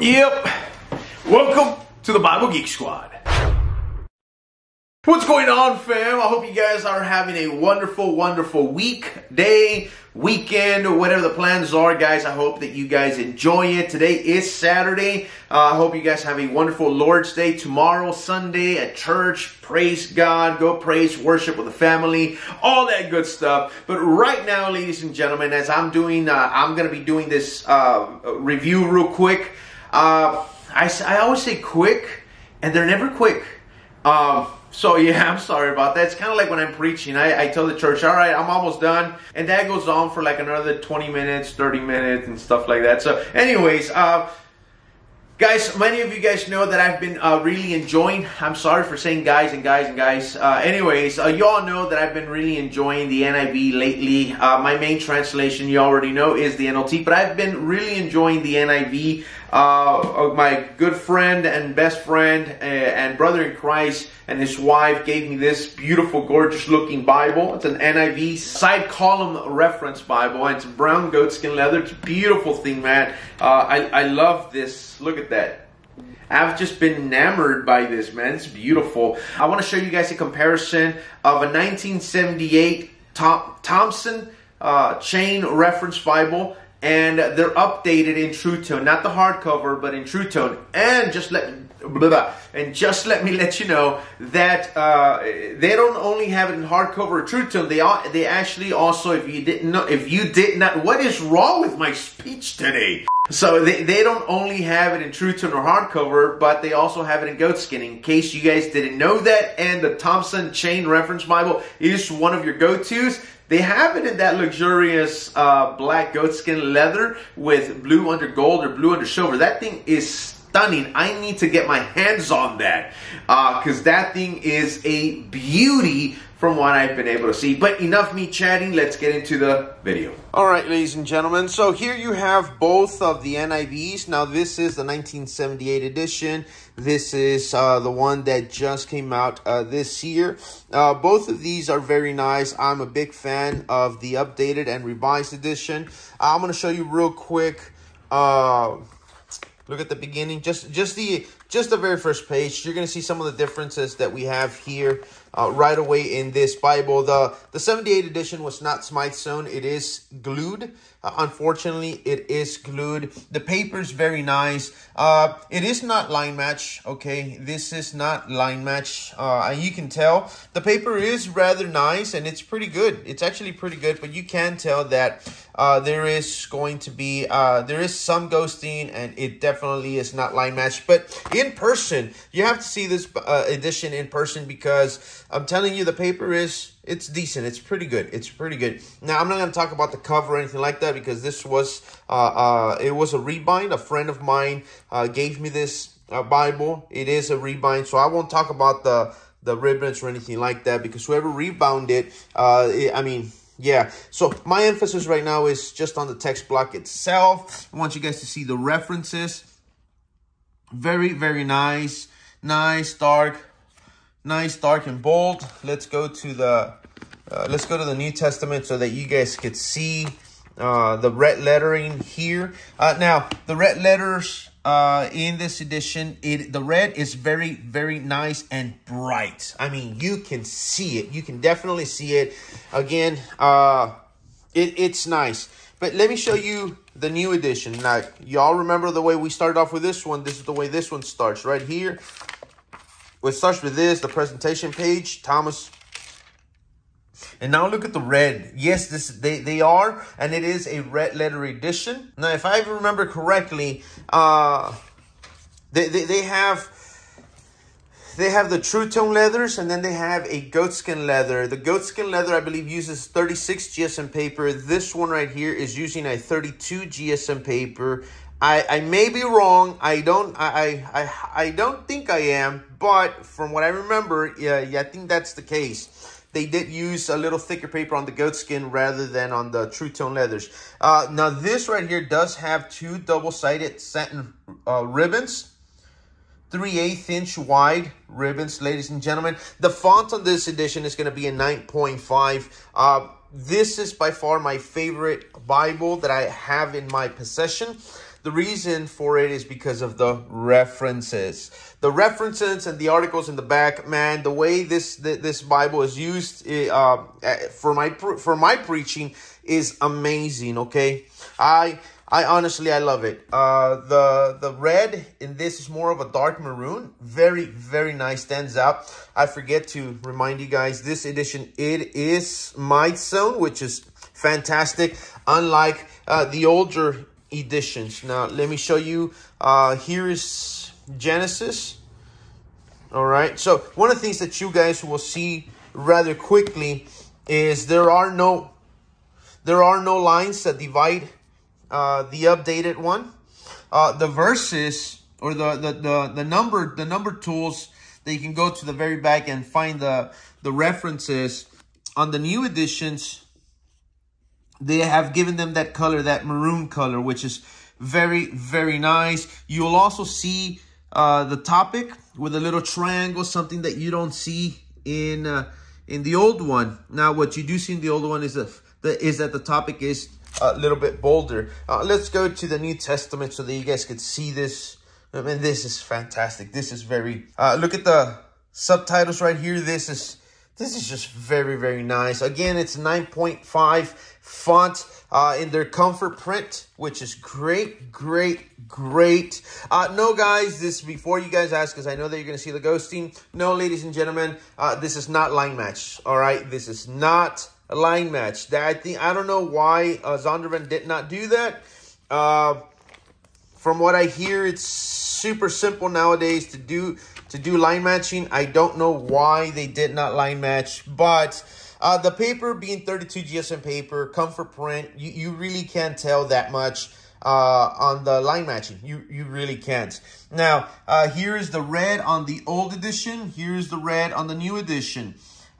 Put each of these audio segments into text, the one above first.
Yep. Welcome to the Bible Geek Squad. What's going on, fam? I hope you guys are having a wonderful, wonderful week, day, weekend, or whatever the plans are, guys. I hope that you guys enjoy it. Today is Saturday. Uh, I hope you guys have a wonderful Lord's Day tomorrow, Sunday at church. Praise God. Go praise, worship with the family, all that good stuff. But right now, ladies and gentlemen, as I'm doing, uh, I'm going to be doing this uh, review real quick. Uh, I, I always say quick, and they're never quick. Um, so yeah, I'm sorry about that. It's kind of like when I'm preaching. I, I tell the church, all right, I'm almost done. And that goes on for like another 20 minutes, 30 minutes and stuff like that. So anyways, uh, Guys, many of you guys know that I've been uh, really enjoying, I'm sorry for saying guys and guys and guys. Uh, anyways, uh, you all know that I've been really enjoying the NIV lately. Uh, my main translation, you already know, is the NLT, but I've been really enjoying the NIV. Uh, my good friend and best friend uh, and brother in Christ and his wife gave me this beautiful, gorgeous looking Bible. It's an NIV side column reference Bible, and it's brown goatskin leather. It's a beautiful thing, man. I, I love this. Look at at that. I've just been enamored by this, man. It's beautiful. I want to show you guys a comparison of a 1978 Tom, Thompson uh, chain reference Bible and they're updated in True Tone, not the hardcover, but in True Tone. And just let blah, blah, and just let me let you know that uh, they don't only have it in hardcover or True Tone. They they actually also, if you didn't know, if you did not, what is wrong with my speech today? So they, they don't only have it in True Tone or hardcover, but they also have it in goatskin. In case you guys didn't know that, and the Thompson Chain Reference Bible is one of your go-tos. They have it in that luxurious uh, black goatskin leather with blue under gold or blue under silver. That thing is stunning. I need to get my hands on that because uh, that thing is a beauty from what I've been able to see. But enough me chatting, let's get into the video. All right, ladies and gentlemen, so here you have both of the NIVs. Now, this is the 1978 edition. This is uh, the one that just came out uh, this year. Uh, both of these are very nice. I'm a big fan of the updated and revised edition. I'm going to show you real quick uh, look at the beginning. Just just the just the very first page you're going to see some of the differences that we have here uh, right away in this Bible. The the 78 edition was not Smyth sewn. It is glued. Uh, unfortunately, it is glued. The paper is very nice. Uh, it is not line match, okay? This is not line match. Uh, you can tell. The paper is rather nice and it's pretty good. It's actually pretty good, but you can tell that uh, there is going to be, uh, there is some ghosting and it definitely is not line match. But in person, you have to see this uh, edition in person because I'm telling you, the paper is, it's decent. It's pretty good. It's pretty good. Now, I'm not going to talk about the cover or anything like that because this was, uh, uh, it was a rebind. A friend of mine uh, gave me this uh, Bible. It is a rebind, so I won't talk about the, the ribbons or anything like that because whoever rebound it, uh, it I mean, yeah so my emphasis right now is just on the text block itself i want you guys to see the references very very nice nice dark nice, dark, and bold. Let's go to the uh, let's go to the New Testament so that you guys could see uh, the red lettering here. Uh, now, the red letters uh, in this edition, it the red is very, very nice and bright. I mean, you can see it. You can definitely see it. Again, uh, it, it's nice. But let me show you the new edition. Now, y'all remember the way we started off with this one. This is the way this one starts right here. It starts with this, the presentation page, Thomas. And now look at the red. Yes, this they, they are, and it is a red letter edition. Now, if I remember correctly, uh, they, they, they have they have the true tone leathers and then they have a goatskin leather. The goatskin leather, I believe, uses 36 GSM paper. This one right here is using a 32 GSM paper. I, I may be wrong. I don't I, I I don't think I am, but from what I remember, yeah, yeah, I think that's the case. They did use a little thicker paper on the goatskin rather than on the true tone leathers. Uh, now this right here does have two double-sided satin uh, ribbons. 3 8 inch wide ribbons, ladies and gentlemen. The font on this edition is going to be a 9.5. Uh, this is by far my favorite Bible that I have in my possession. The reason for it is because of the references. The references and the articles in the back, man, the way this this Bible is used uh, for my for my preaching is amazing, okay? I I honestly I love it. Uh, the the red in this is more of a dark maroon. Very very nice, stands out. I forget to remind you guys, this edition it is Smyth sewn, which is fantastic. Unlike uh, the older editions. Now let me show you. Uh, here is Genesis. All right. So one of the things that you guys will see rather quickly is there are no there are no lines that divide uh, the updated one. Uh, the verses or the, the, the, the number the number tools that you can go to the very back and find the, the references on the new editions. They have given them that color, that maroon color, which is very, very nice. You'll also see uh, the topic with a little triangle, something that you don't see in uh, in the old one. Now, what you do see in the old one is the, is that the topic is a little bit bolder. Uh, let's go to the New Testament so that you guys could see this. I mean, this is fantastic. This is very, uh, look at the subtitles right here. This is, this is just very, very nice. Again, it's 9.5 font uh, in their comfort print, which is great, great, great. Uh, no, guys, this before you guys ask, because I know that you're going to see the ghosting. No, ladies and gentlemen, uh, this is not line match. All right, this is not a line match. That I think I don't know why uh, Zondervan did not do that. Uh, from what I hear, it's super simple nowadays to do to do line matching. I don't know why they did not line match, but uh, the paper being 32 GSM paper, comfort print, you, you really can't tell that much uh, on the line matching. You you really can't. Now, uh, here's the red on the old edition. Here's the red on the new edition.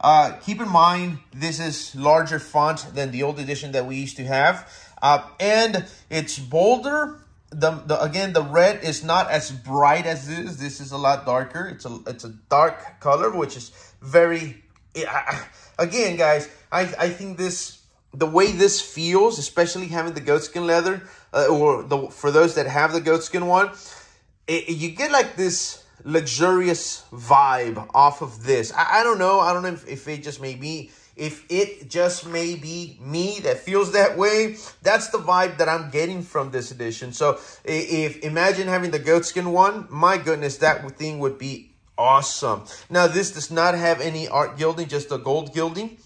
Uh, keep in mind, this is larger font than the old edition that we used to have. Uh, and it's bolder. The, the Again, the red is not as bright as this. This is a lot darker. It's a, it's a dark color, which is very... Again, guys, I, I think this... The way this feels, especially having the goatskin leather, uh, or the for those that have the goatskin one, it, you get like this luxurious vibe off of this. I, I don't know. I don't know if, if it just may be if it just may be me that feels that way, that's the vibe that I'm getting from this edition. So if imagine having the goatskin one, my goodness, that thing would be awesome. Now this does not have any art gilding, just the gold gilding.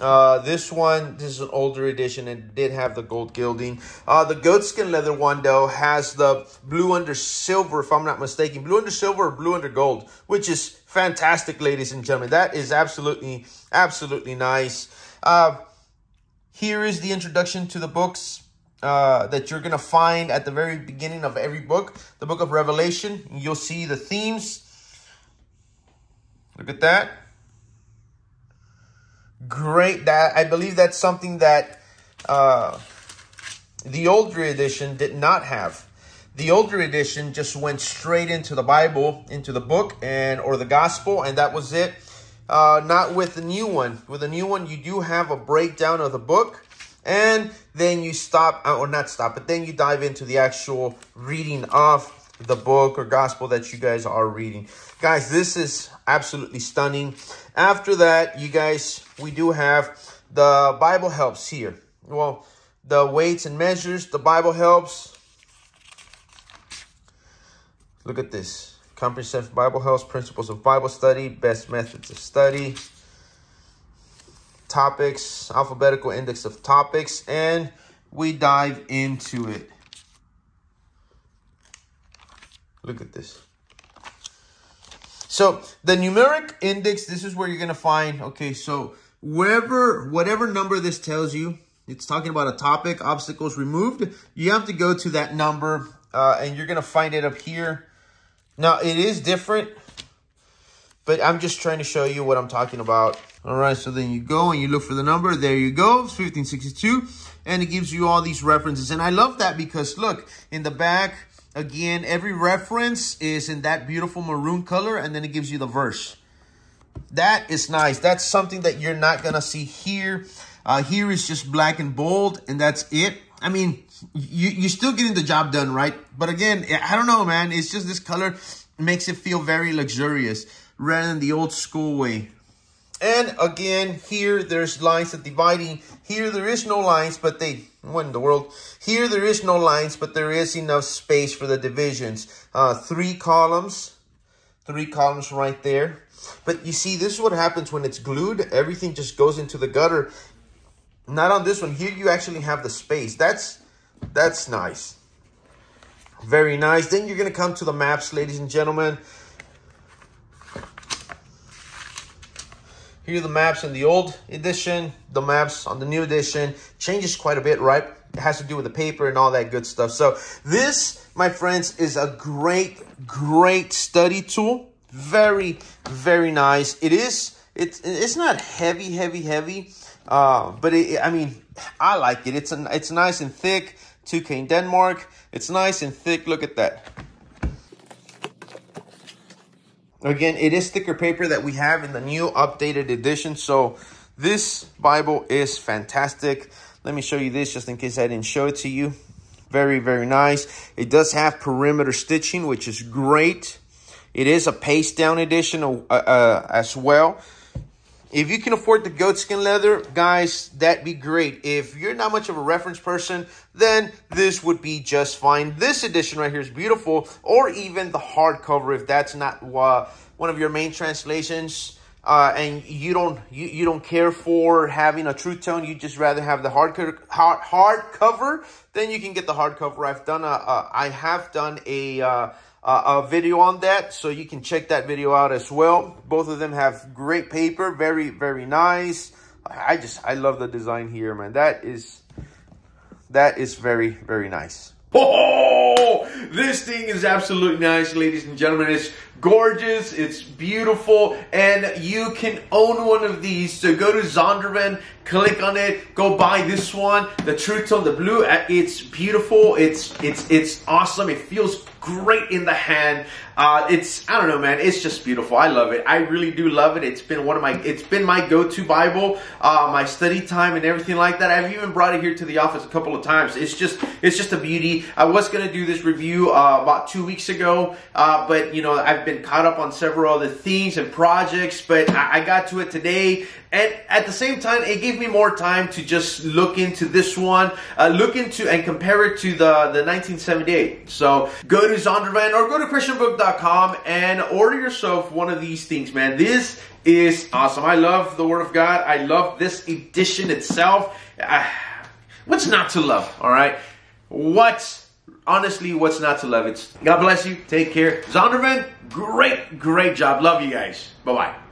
Uh, this one, this is an older edition and did have the gold gilding. Uh, the goatskin leather one, though, has the blue under silver, if I'm not mistaken. Blue under silver or blue under gold, which is fantastic, ladies and gentlemen. That is absolutely, absolutely nice. Uh, here is the introduction to the books uh, that you're going to find at the very beginning of every book. The book of Revelation. You'll see the themes. Look at that great. That I believe that's something that uh, the older edition did not have. The older edition just went straight into the Bible, into the book, and or the gospel, and that was it. Uh, not with the new one. With the new one, you do have a breakdown of the book, and then you stop, uh, or not stop, but then you dive into the actual reading of the book or gospel that you guys are reading. Guys, this is absolutely stunning. After that, you guys, we do have the Bible helps here. Well, the weights and measures, the Bible helps. Look at this. Comprehensive Bible helps, principles of Bible study, best methods of study, topics, alphabetical index of topics, and we dive into it. Look at this. So the numeric index, this is where you're going to find, okay, so wherever, whatever number this tells you, it's talking about a topic, obstacles removed, you have to go to that number uh, and you're going to find it up here. Now, it is different, but I'm just trying to show you what I'm talking about. All right, so then you go and you look for the number. There you go, it's 1562, and it gives you all these references. And I love that because, look, in the back, Again, every reference is in that beautiful maroon color, and then it gives you the verse. That is nice. That's something that you're not going to see here. Uh, here is just black and bold, and that's it. I mean, you, you're still getting the job done, right? But again, I don't know, man. It's just this color makes it feel very luxurious rather than the old school way. And again, here there's lines that dividing. Here there is no lines, but they, what in the world? Here there is no lines, but there is enough space for the divisions. Uh, three columns, three columns right there. But you see, this is what happens when it's glued. Everything just goes into the gutter. Not on this one. Here you actually have the space. That's, that's nice. Very nice. Then you're going to come to the maps, ladies and gentlemen. Here are the maps in the old edition, the maps on the new edition. Changes quite a bit, right? It has to do with the paper and all that good stuff. So this, my friends, is a great, great study tool. Very, very nice. It is, it's, it's not heavy, heavy, heavy. Uh, but it, I mean, I like it. It's, a, it's nice and thick. 2K in Denmark. It's nice and thick. Look at that. Again, it is thicker paper that we have in the new updated edition. So this Bible is fantastic. Let me show you this just in case I didn't show it to you. Very, very nice. It does have perimeter stitching, which is great. It is a paste down edition uh, uh, as well. If you can afford the goatskin leather, guys, that'd be great. If you're not much of a reference person, then this would be just fine. This edition right here is beautiful, or even the hardcover if that's not uh, one of your main translations. Uh, and you don't you, you don't care for having a true tone, you just rather have the hard hard hard cover. Then you can get the hardcover. I've done a, a I have done a uh, uh, a video on that, so you can check that video out as well. Both of them have great paper, very, very nice. I just, I love the design here, man. That is, that is very, very nice. Oh, this thing is absolutely nice, ladies and gentlemen. It's gorgeous, it's beautiful, and you can own one of these. So go to Zondervan, click on it, go buy this one, the True Tone the blue. Uh, it's beautiful, it's it's it's awesome. It feels great in the hand. Uh, it's I don't know, man. It's just beautiful. I love it. I really do love it. It's been one of my it's been my go-to Bible, uh, my study time and everything like that. I've even brought it here to the office a couple of times. It's just it's just a beauty. I was gonna do this review uh, about two weeks ago, uh, but you know I've been caught up on several other things and projects. But I, I got to it today, and at the same time, it gave me more time to just look into this one, uh, look into and compare it to the the 1978. So go to Zondervan or go to ChristianBook.com and order yourself one of these things, man. This is awesome. I love the Word of God. I love this edition itself. Uh, what's not to love? All right. What's honestly, what's not to love? It's God bless you. Take care. Zondervan, great, great job. Love you guys. Bye bye.